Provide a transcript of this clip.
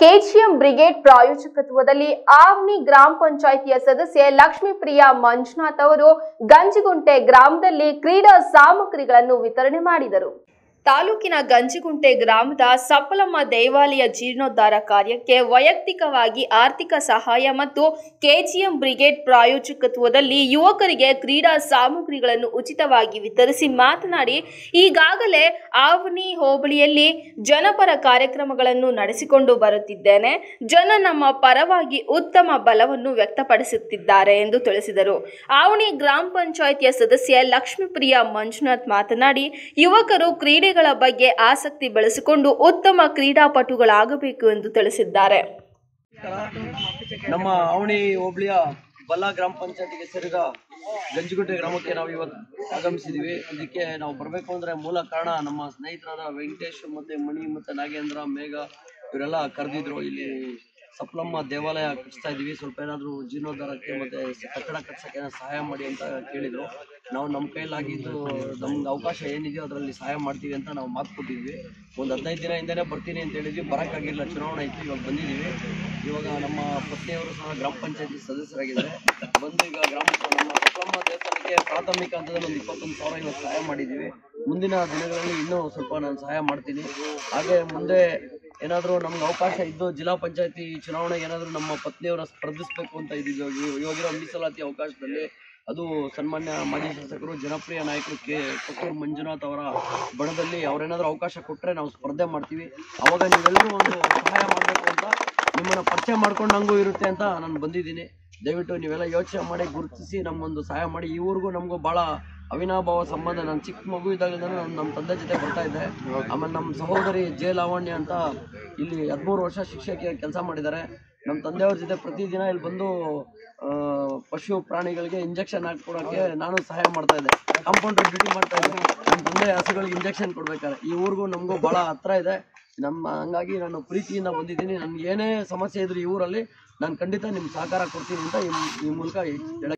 KGM brigade ಪ್ರಾಯೋಜಕತ್ವದಲ್ಲಿ ಆವ್ನಿ ಗ್ರಾಮ ಪಂಚಾಯಿತಿಯ ಸದಸ್ಯೆ ಲಕ್ಷ್ಮೀಪ್ರಿಯಾ ಮಂಜುನಾಥ್ ಅವರು ಗಂಜಿಗುಂಟೆ ಗ್ರಾಮದಲ್ಲಿ ಕ್ರೀಡಾ ಸಾಮಗ್ರಿಗಳನ್ನು ವಿತರಣೆ ಮಾಡಿದರು. ತಾಲೂಕಿನ ಗಂಜಿಗುಂಟೆ ಗ್ರಾಮದ ಸಪ್ಪಲಮ್ಮ ದೇವಾಲಯ ಜೀರ್ಣೋದ್ಧಾರ ಕಾರ್ಯಕ್ಕೆ ವೈಯಕ್ತಿಕವಾಗಿ ಆರ್ಥಿಕ ಸಹಾಯ ಮತ್ತು ಕೆಜಿಎಂ ಬ್ರಿಗೇಡ್ ಪ್ರಾಯೋಜಕತ್ವದಲ್ಲಿ ಯುವಕರಿಗೆ ಕ್ರೀಡಾ ಸಾಮಗ್ರಿಗಳನ್ನು ಉಚಿತವಾಗಿ ವಿತರಿಸಿ ಮಾತನಾಡಿ, ಈಗಾಗಲೇ ಆವನಿ ಹೋಬಳಿಯಲ್ಲಿ ಜನಪರ ಕಾರ್ಯಕ್ರಮಗಳನ್ನು ನಡೆಸಿಕೊಂಡು ಬರುತ್ತಿದ್ದೇನೆ. ಜನ ನಮ್ಮ ಪರವಾಗಿ ಉತ್ತಮ ಬಲವನ್ನು ವ್ಯಕ್ತಪಡಿಸುತ್ತಿದ್ದಾರೆ ಎಂದು ತಿಳಿಸಿದರು. ಆವಣಿ ಗ್ರಾಮ ಪಂಚಾಯಿತಿಯ ಸದಸ್ಯ ಲಕ್ಷ್ಮೀಪ್ರಿಯಾ ಮಂಜುನಾಥ್ ಮಾತನಾಡಿ, ಯುವಕರು ಕ್ರೀಡೆಗಳ ಬಗ್ಗೆ ಆಸಕ್ತಿ ಬೆಳೆಸಿಕೊಂಡು ಉತ್ತಮ ಕ್ರೀಡಾಪಟುಗಳಾಗಬೇಕು ಎಂದು ತಿಳಿಸಿದ್ದಾರೆ. ನಮ್ಮ ಅವಣಿ ಹೋಬಳಿಯ ಬಲ್ಲ ಗ್ರಾಮ ಪಂಚಾಯತಿಗೆ ಸೇರಿದ ಗಂಜಿಗುಂಟೆ ಗ್ರಾಮಕ್ಕೆ ನಾವು ಇವತ್ತು ಆಗಮಿಸಿದೀವಿ. ಇದಕ್ಕೆ ನಾವು ಬರಬೇಕು ಅಂದ್ರೆ ಮೂಲ ಕಾರಣ ನಮ್ಮ ಸ್ನೇಹಿತರಾದ ವೆಂಕಟೇಶ್ ಮತ್ತೆ ಮಣಿ ಮತ್ತು ನಾಗೇಂದ್ರ, ಮೇಘ ಇವರೆಲ್ಲ ಕರೆದಿದ್ರು ಇಲ್ಲಿ ಸಪ್ಲಮ್ಮ ದೇವಾಲಯ ಕಟ್ಟಿಸ್ತಾ ಇದ್ದೀವಿ. ಸ್ವಲ್ಪ ಏನಾದರೂ ಜೀರ್ಣೋದ್ಧಾರಕ್ಕೆ ಮತ್ತೆ ಕಟ್ಟಡ ಕಟ್ಸೋಕ್ಕೆ ಸಹಾಯ ಮಾಡಿ ಅಂತ ಕೇಳಿದರು. ನಾವು ನಮ್ಮ ಕೈಲಾಗಿದ್ದು ನಮ್ಗೆ ಅವಕಾಶ ಏನಿದೆಯೋ ಅದರಲ್ಲಿ ಸಹಾಯ ಮಾಡ್ತೀವಿ ಅಂತ ನಾವು ಮಾತು ಕೊಟ್ಟಿದ್ವಿ ಒಂದು ಹದಿನೈದು ದಿನ ಹಿಂದೆನೇ ಬರ್ತೀನಿ ಅಂತ ಹೇಳಿದ್ವಿ. ಬರೋಕ್ಕಾಗಿಲ್ಲ ಚುನಾವಣೆ ಇತ್ತು ಇವಾಗ ಬಂದಿದ್ದೀವಿ. ಇವಾಗ ನಮ್ಮ ಪತ್ನಿಯವರು ಸಹ ಗ್ರಾಮ ಪಂಚಾಯತಿ ಸದಸ್ಯರಾಗಿದ್ದಾರೆ. ಬಂದು ಈಗ ಗ್ರಾಮ ನಮ್ಮ ಸಪ್ಲಮ್ಮ ದೇವಸ್ಥಾನಕ್ಕೆ ಪ್ರಾಥಮಿಕ ಹಂತದಲ್ಲಿ ಒಂದು ಇಪ್ಪತ್ತೊಂದು ಸಾವಿರ ಇವತ್ತು ಸಹಾಯ ಮಾಡಿದ್ದೀವಿ. ಮುಂದಿನ ದಿನಗಳಲ್ಲಿ ಇನ್ನೂ ಸ್ವಲ್ಪ ನಾನು ಸಹಾಯ ಮಾಡ್ತೀನಿ. ಹಾಗೆ ಮುಂದೆ ಏನಾದರೂ ನಮ್ಗೆ ಅವಕಾಶ ಇದ್ದು ಜಿಲ್ಲಾ ಪಂಚಾಯತಿ ಚುನಾವಣೆಗೆ ಏನಾದರೂ ನಮ್ಮ ಪತ್ನಿಯವರ ಸ್ಪರ್ಧಿಸಬೇಕು ಅಂತ ಇದ್ದೀವಿ. ಇವಾಗ- ಇವಾಗಿರೋ ಮೀಸಲಾತಿ ಅವಕಾಶದಲ್ಲಿ ಅದು ಸನ್ಮಾನ್ಯ ಮಾಜಿ ಶಾಸಕರು, ಜನಪ್ರಿಯ ನಾಯಕರು ಕೆ. ಕೊಟ್ಟೂರು ಮಂಜುನಾಥ್ ಅವರ ಬಣದಲ್ಲಿ ಅವರೇನಾದರೂ ಅವಕಾಶ ಕೊಟ್ಟರೆ ನಾವು ಸ್ಪರ್ಧೆ ಮಾಡ್ತೀವಿ. ಅವಾಗ ನೀವೆಲ್ಲರೂ ಒಂದು ಸಹಾಯ ಮಾಡಬೇಕು ಅಂತ ನಿಮ್ಮನ್ನು ಪರಿಚಯ ಮಾಡ್ಕೊಂಡಂಗೂ ಇರುತ್ತೆ ಅಂತ ನಾನು ಬಂದಿದ್ದೀನಿ. ದಯವಿಟ್ಟು ನೀವೆಲ್ಲ ಯೋಚನೆ ಮಾಡಿ ಗುರುತಿಸಿ ನಮ್ಮೊಂದು ಸಹಾಯ ಮಾಡಿ. ಈ ಊರಿಗೂ ನಮಗೂ ಭಾಳ ಅವಿನಾಭಾವ ಸಂಬಂಧ. ನಾನು ಚಿಕ್ಕ ಮಗು ಇದ್ದಾಗಲಿಂದ ನಾನು ನಮ್ಮ ತಂದೆ ಜೊತೆ ಬರ್ತಾ ಇದ್ದೆ. ಆಮೇಲೆ ನಮ್ಮ ಸಹೋದರಿ ಜೆ ಲಾವಣ್ಯ ಅಂತ ಇಲ್ಲಿ ಹದಿಮೂರು ವರ್ಷ ಶಿಕ್ಷಕಿ ಕೆಲಸ ಮಾಡಿದ್ದಾರೆ. ನಮ್ಮ ತಂದೆಯವ್ರ ಜೊತೆ ಪ್ರತಿದಿನ ಇಲ್ಲಿ ಬಂದು ಪಶು ಪ್ರಾಣಿಗಳಿಗೆ ಇಂಜೆಕ್ಷನ್ ಹಾಕ್ಕೊಡೋಕ್ಕೆ ನಾನು ಸಹಾಯ ಮಾಡ್ತಾ ಇದ್ದೆ. ಕಾಂಪೌಂಡರ್ ಡ್ಯೂಟಿ ಮಾಡ್ತಾ ಇದ್ದೆ. ನಮ್ಮ ತಂದೆ ಹಸುಗಳಿಗೆ ಇಂಜೆಕ್ಷನ್ ಕೊಡ್ಬೇಕಾದ್ರೆ ಈ ಊರಿಗೂ ನಮಗೂ ಭಾಳ ಹತ್ರ ಇದೆ. ನಮ್ಮ ಹಂಗಾಗಿ ನಾನು ಪ್ರೀತಿಯಿಂದ ಬಂದಿದ್ದೀನಿ. ನನಗೆ ಏನೇ ಸಮಸ್ಯೆ ಇದ್ರೆ ಈ ಊರಲ್ಲಿ ನಾನು ಖಂಡಿತ ನಿಮ್ಮ ಸಹಕಾರ ಕೊಡ್ತೀನಿ ಅಂತ ಈ ಮೂಲಕ ಹೇಳಕ್ಕೆ